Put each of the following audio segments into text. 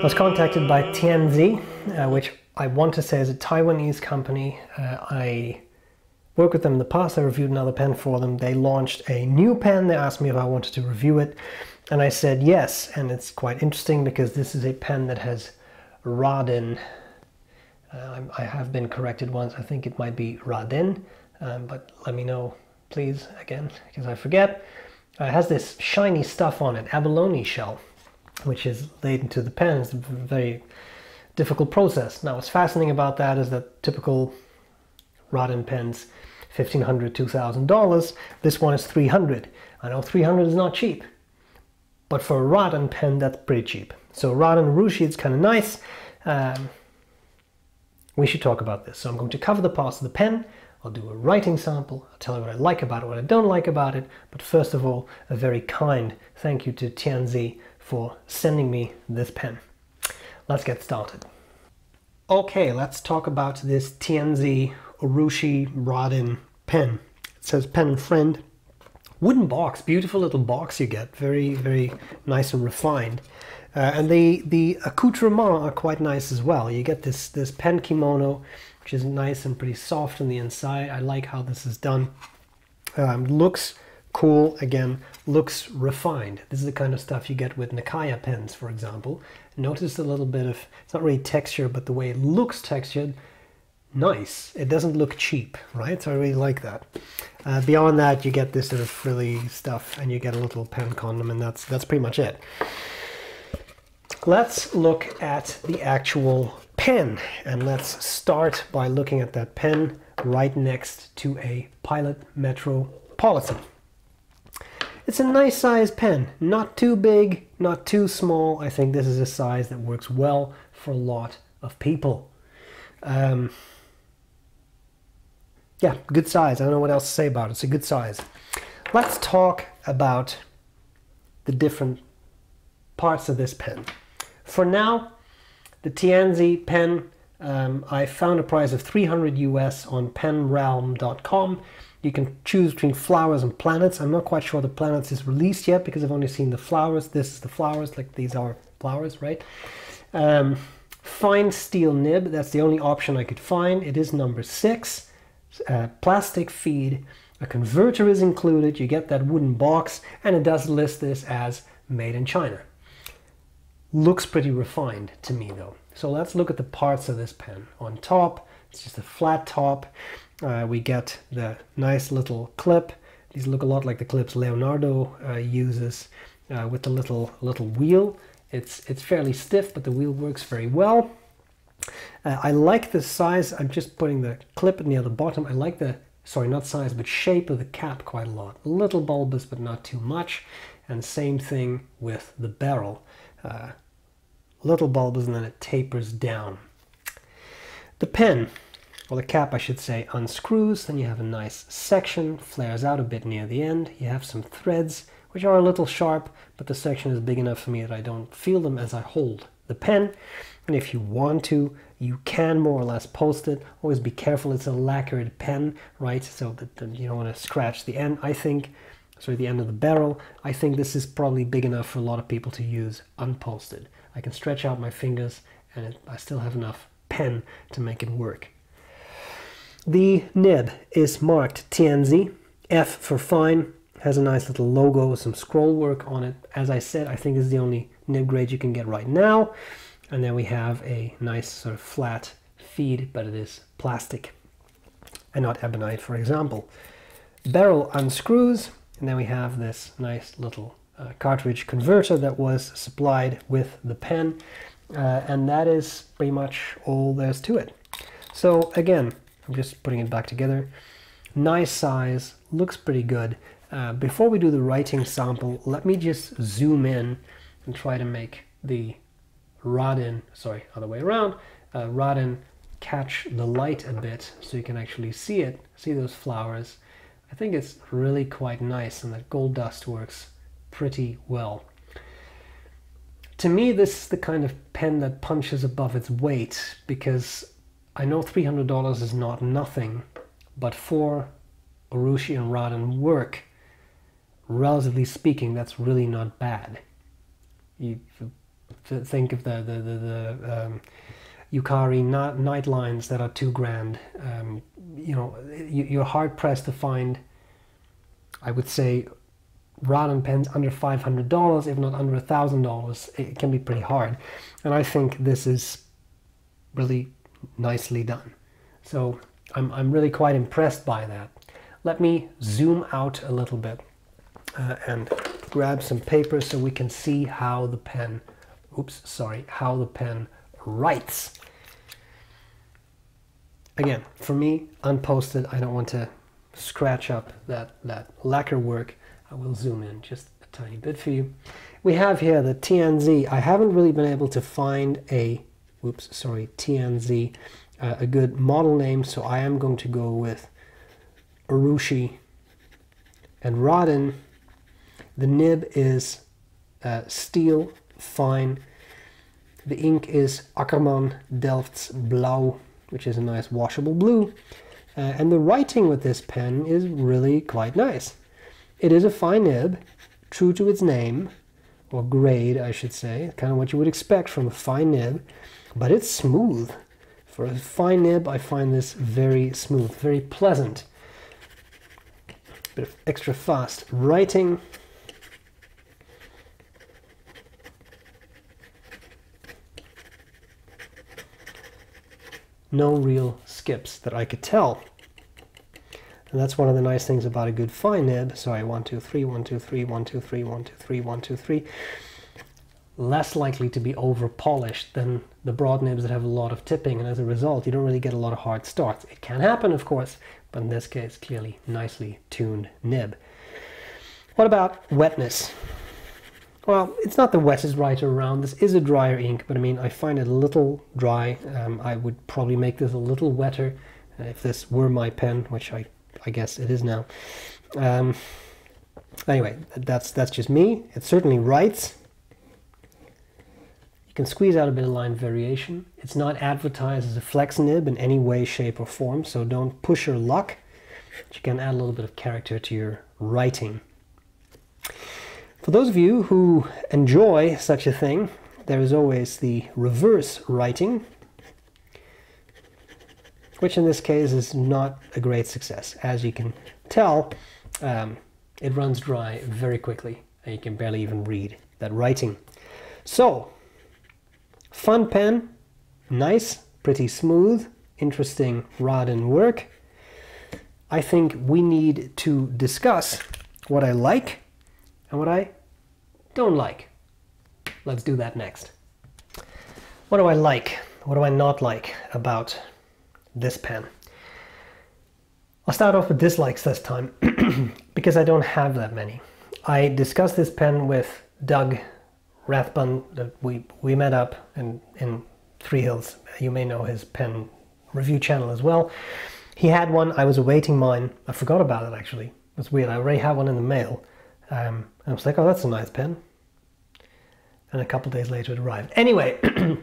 I was contacted by Tianzi, uh, which I want to say is a Taiwanese company. Uh, I worked with them in the past. I reviewed another pen for them. They launched a new pen. They asked me if I wanted to review it, and I said yes. And it's quite interesting because this is a pen that has Raden. Uh, I have been corrected once. I think it might be Raden, um, but let me know, please, again, because I forget. Uh, it has this shiny stuff on it, abalone shell which is laid into the pen. It's a very difficult process. Now, what's fascinating about that is that typical Raden pens, $1,500, $2,000. This one is 300 I know 300 is not cheap, but for a Raden pen, that's pretty cheap. So Raden Urushi is kind of nice. Um, we should talk about this. So I'm going to cover the parts of the pen. I'll do a writing sample. I'll tell you what I like about it, what I don't like about it. But first of all, a very kind thank you to Tianzi for sending me this pen. Let's get started. Okay, let's talk about this Tianzi Urushi Raden pen. It says pen and friend. Wooden box, beautiful little box you get, very, very nice and refined. Uh, and the, the accoutrements are quite nice as well. You get this, this pen kimono, which is nice and pretty soft on the inside. I like how this is done. Um, looks cool again looks refined. This is the kind of stuff you get with Nakaya pens for example. Notice a little bit of it's not really texture but the way it looks textured nice. It doesn't look cheap right? So I really like that. Uh, beyond that you get this sort of frilly stuff and you get a little pen condom and that's that's pretty much it. Let's look at the actual pen and let's start by looking at that pen right next to a Pilot Metropolitan it's a nice size pen, not too big, not too small. I think this is a size that works well for a lot of people. Um, yeah, good size. I don't know what else to say about it. It's a good size. Let's talk about the different parts of this pen. For now, the Tianzi pen, um, I found a price of 300 US on penrealm.com. You can choose between flowers and planets. I'm not quite sure the planets is released yet because I've only seen the flowers. This is the flowers, like these are flowers, right? Um, fine steel nib, that's the only option I could find. It is number six. Uh, plastic feed, a converter is included. You get that wooden box, and it does list this as made in China. Looks pretty refined to me though. So let's look at the parts of this pen. On top, it's just a flat top uh, we get the nice little clip. These look a lot like the clips Leonardo uh, uses uh, with the little little wheel. It's it's fairly stiff, but the wheel works very well. Uh, I like the size. I'm just putting the clip near the bottom. I like the sorry, not size, but shape of the cap quite a lot. A little bulbous, but not too much. And same thing with the barrel. Uh, little bulbous, and then it tapers down. The pen or the cap I should say, unscrews. Then you have a nice section, flares out a bit near the end. You have some threads, which are a little sharp, but the section is big enough for me that I don't feel them as I hold the pen. And if you want to, you can more or less post it. Always be careful, it's a lacquered pen, right? So that you don't want to scratch the end. I think, sorry, the end of the barrel. I think this is probably big enough for a lot of people to use unposted. I can stretch out my fingers and I still have enough pen to make it work. The nib is marked Tianzi. F for fine, has a nice little logo, some scroll work on it. As I said, I think is the only nib grade you can get right now. And then we have a nice sort of flat feed, but it is plastic and not ebonite, for example. Barrel unscrews, and then we have this nice little uh, cartridge converter that was supplied with the pen. Uh, and that is pretty much all there's to it. So again, I'm just putting it back together. Nice size, looks pretty good. Uh, before we do the writing sample, let me just zoom in and try to make the Raden, sorry, other way around, uh, Raden catch the light a bit so you can actually see it, see those flowers. I think it's really quite nice and that gold dust works pretty well. To me, this is the kind of pen that punches above its weight because I know $300 is not nothing, but for Urushi and Radin work, relatively speaking, that's really not bad. You, think of the the the, the um, Yukari night lines that are two grand. Um, you know, you, are hard pressed to find. I would say, Raden pens under five hundred dollars, if not under a thousand dollars. It can be pretty hard, and I think this is really nicely done. So I'm I'm really quite impressed by that. Let me zoom out a little bit uh, and grab some paper so we can see how the pen. Oops, sorry, how the pen writes. Again, for me, unposted, I don't want to scratch up that, that lacquer work. I will zoom in just a tiny bit for you. We have here the TNZ. I haven't really been able to find a, whoops, sorry, TNZ, uh, a good model name, so I am going to go with Urushi and Raden. The nib is uh, steel, fine. The ink is Akkerman Delfts Blauw which is a nice washable blue. Uh, and the writing with this pen is really quite nice. It is a fine nib, true to its name, or grade I should say, kind of what you would expect from a fine nib, but it's smooth. For a fine nib, I find this very smooth, very pleasant. Bit of extra fast writing. no real skips that I could tell. And that's one of the nice things about a good fine nib. Sorry, one, two, three, one, two, three, one, two, three, one, two, three, one, two, three. Less likely to be over polished than the broad nibs that have a lot of tipping, and as a result, you don't really get a lot of hard starts. It can happen, of course, but in this case, clearly nicely tuned nib. What about wetness? Well, it's not the wettest writer around. This is a drier ink, but I mean, I find it a little dry. Um, I would probably make this a little wetter uh, if this were my pen, which I, I guess it is now. Um, anyway, that's that's just me. It certainly writes. You can squeeze out a bit of line variation. It's not advertised as a flex nib in any way, shape, or form, so don't push your luck. But you can add a little bit of character to your writing. For those of you who enjoy such a thing, there is always the reverse writing, which in this case is not a great success. As you can tell, um, it runs dry very quickly and you can barely even read that writing. So, fun pen, nice, pretty smooth, interesting Raden work. I think we need to discuss what I like and what I don't like. Let's do that next. What do I like? What do I not like about this pen? I'll start off with dislikes this time because I don't have that many. I discussed this pen with Doug Rathbun that we, we met up in, in Three Hills. You may know his pen review channel as well. He had one, I was awaiting mine. I forgot about it actually. It's weird, I already have one in the mail. Um, I was like, oh, that's a nice pen. And a couple days later it arrived. Anyway,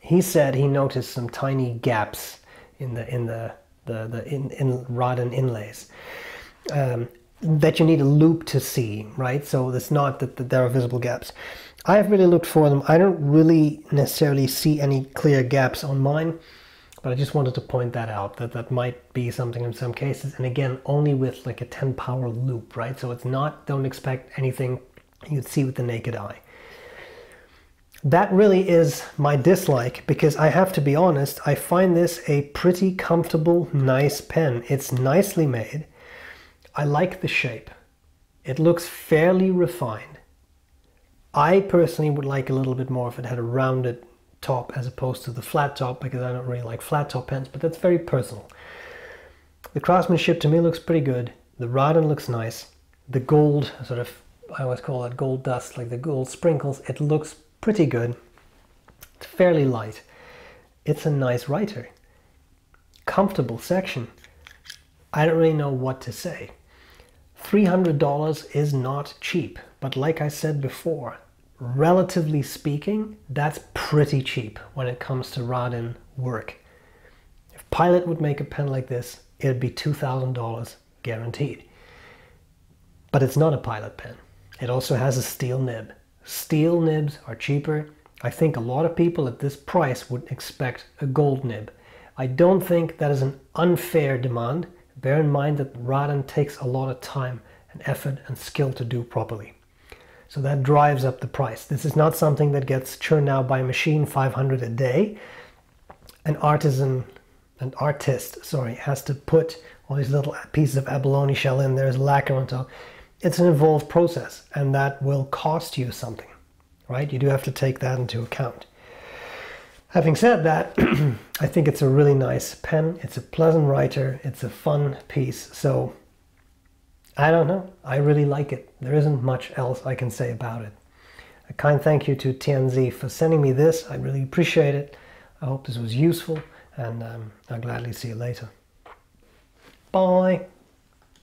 he said he noticed some tiny gaps in the in the the, the in, in Raden inlays um, that you need a loop to see, right? So it's not that, that there are visible gaps. I have really looked for them. I don't really necessarily see any clear gaps on mine, but I just wanted to point that out, that that might be something in some cases. And again, only with like a 10 power loop, right? So it's not, don't expect anything you'd see with the naked eye. That really is my dislike because I have to be honest, I find this a pretty comfortable, nice pen. It's nicely made. I like the shape. It looks fairly refined. I personally would like a little bit more if it had a rounded top as opposed to the flat top because I don't really like flat top pens, but that's very personal. The craftsmanship to me looks pretty good. The Raden looks nice. The gold, sort of, I always call it gold dust, like the gold sprinkles, it looks pretty good. It's fairly light. It's a nice writer. Comfortable section. I don't really know what to say. $300 is not cheap, but like I said before, relatively speaking, that's pretty cheap when it comes to Raden work. If Pilot would make a pen like this, it'd be $2,000 guaranteed. But it's not a Pilot pen. It also has a steel nib. Steel nibs are cheaper I think a lot of people at this price would expect a gold nib. I don't think that is an unfair demand. Bear in mind that Raden takes a lot of time and effort and skill to do properly. So that drives up the price. This is not something that gets churned out by a machine 500 a day. An artisan, an artist, sorry, has to put all these little pieces of abalone shell in. There's lacquer on top. It's an involved process and that will cost you something, right? You do have to take that into account. Having said that, I think it's a really nice pen. It's a pleasant writer. It's a fun piece. So I don't know. I really like it. There isn't much else I can say about it. A kind thank you to Tianzi for sending me this. I really appreciate it. I hope this was useful and um, I'll gladly see you later. Bye.